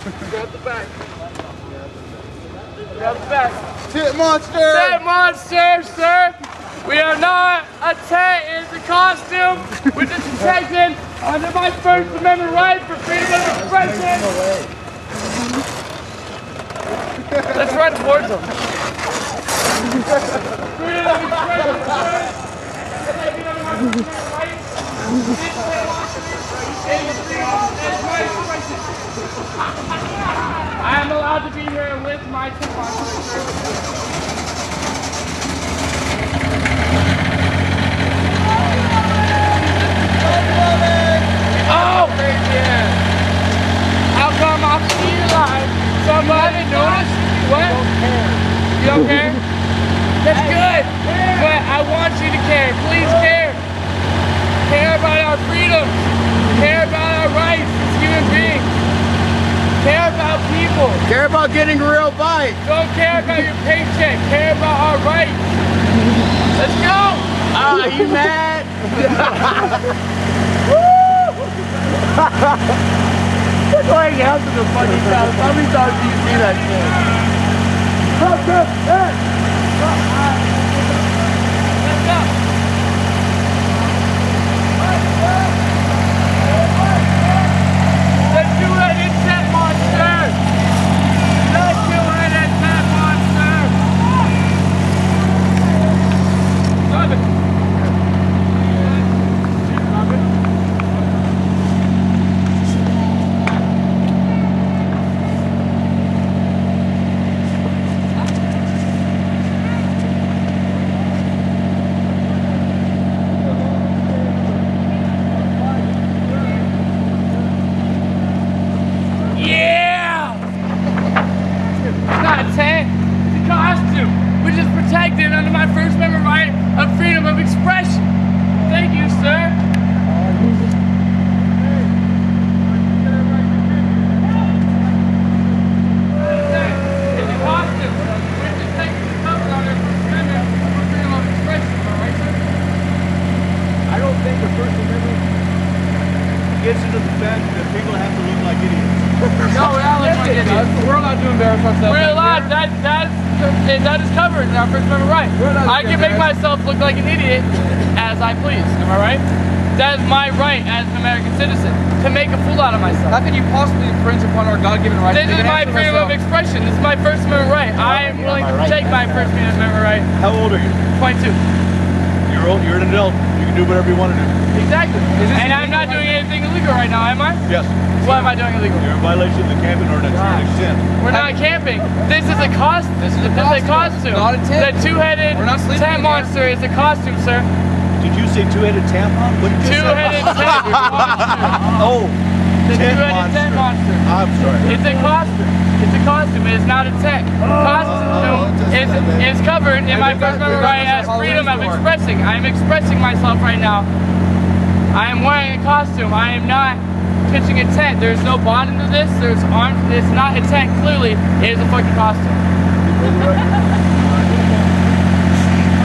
Grab the back. Grab the back. Tit monster! Tent monster, sir. We are not a tent. It's a costume. We're just protected under my First Amendment right for freedom of expression. Let's run towards them. Freedom of expression, sir. Protected under my First Amendment rights. This tent monster is freedom of expression. I am allowed to be here with my monster, sir. Oh. Somebody? What? You? That's good. But I want you to care. Please care. Care about our freedoms. Care about our rights as human beings. Care about people. Care about getting a real bite. Don't care about your paycheck. Care about our rights. Let's go. Ah, you mad? It's like out to the fucking crowd. How many times do you see that shit? Let's go. The two-headed tent monster. The two-headed tent monster. Stop it. Stop it. Yeah! It's not a tent, it's a costume, which is protected under my First Amendment right of freedom of expression. Thank you, sir. It's a costume, which is technically covered under First Amendment of freedom of expression. Am I right, sir? I don't think the First Amendment gets into the fact that people have to look like idiots. No, we're not looking like idiots. We're allowed to embarrass ourselves. We're allowed. That that's that is covered in our First Amendment right. I can make myself look like an idiot as I please. Am I right? That is my right as an American citizen to make a fool out of myself. How can you possibly infringe upon our God-given right? This We is my freedom of expression. This is my First Amendment right. I am willing to take my First Amendment right. How old are you? 22. You're old. You're an adult. You can do whatever you want to do. Exactly. this And I'm not doing anything illegal right now, am I? Yes. What am I doing illegal? You're in violation of the camping ordinance to an extent. We're not camping. This is a costume. This is a This costume, costume. not a tent. The two-headed We're not sleeping tent monster is a costume, sir. Did you say two-headed tampon? What did you say? Two-headed tent monster. Oh, The tent two-headed tent monster. monster. I'm sorry. It's a costume. It's a costume. It is not a tent. Oh, costume oh, oh, is, is covered in my First Amendment right as freedom of expressing. I am expressing myself right now. I am wearing a costume. I am not pitching a tent. There's no bottom to this. There's arms. It's not a tent. Clearly, it is a fucking costume.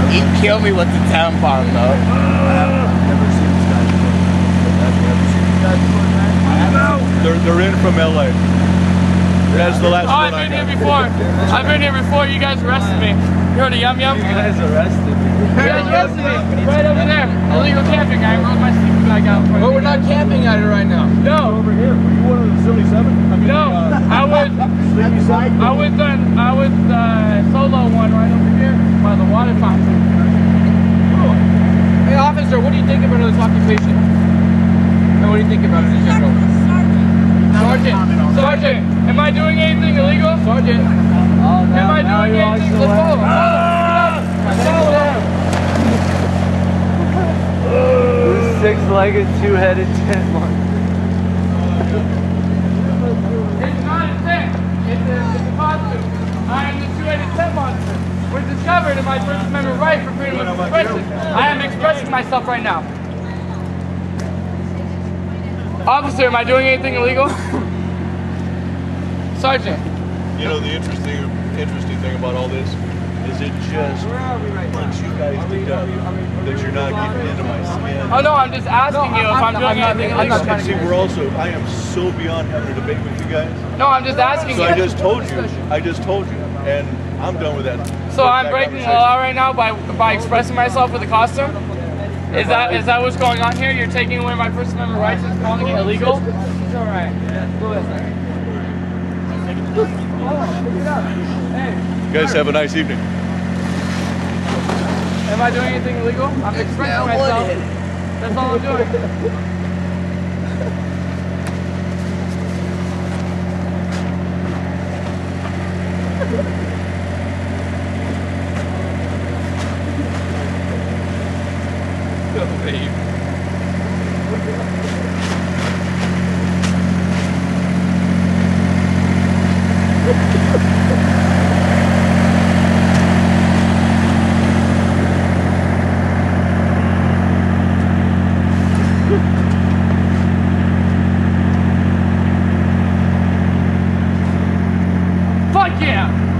You kill me with the tampon though. Never seen this guy before. I've never seen this guy before, man. They're, they're in from LA. That's the last Oh, I've one I been here before. I've been here before. You guys arrested me. You heard of Yum Yum? You guys arrested me. guys arrested me. Right over there. Illegal camping. I rolled my sleeping bag out. in front But we're not camping at it right now. No. Over here. Were you one of the 77? I mean, No. uh, I was. side? I was done. I was the solo one right over here by the water fountain. Hey, officer, what do you think about this occupation? And what do you think about it in general? Sergeant. Sergeant. Am I doing anything illegal? Sergeant. Oh, Am I doing anything? Let's follow. Follow. Follow. Six-legged, two-headed tent monster. It's not a tent. It's a, it's a costume. I am the two-headed tent monster, which is covered in my First Amendment right for freedom of expression. I am expressing myself right now. Officer, am I doing anything illegal? Sergeant. You know the interesting interesting thing about all this is it just punch you guys to death that you're not getting into my skin? Oh no, I'm just asking you if I'm, doing anything I'm not illegal. trying And see, we're also, I am so beyond having a debate with you guys. No, I'm just asking So I just told you, I just told you, and I'm done with that. So I'm that breaking the law right now by by expressing myself with a costume. Is that is that what's going on here? You're taking away my First Amendment rights and calling it illegal? It's all right. You guys have a nice evening. Am I doing anything illegal? I'm expressing myself. That's all I'm doing. Fuck yeah!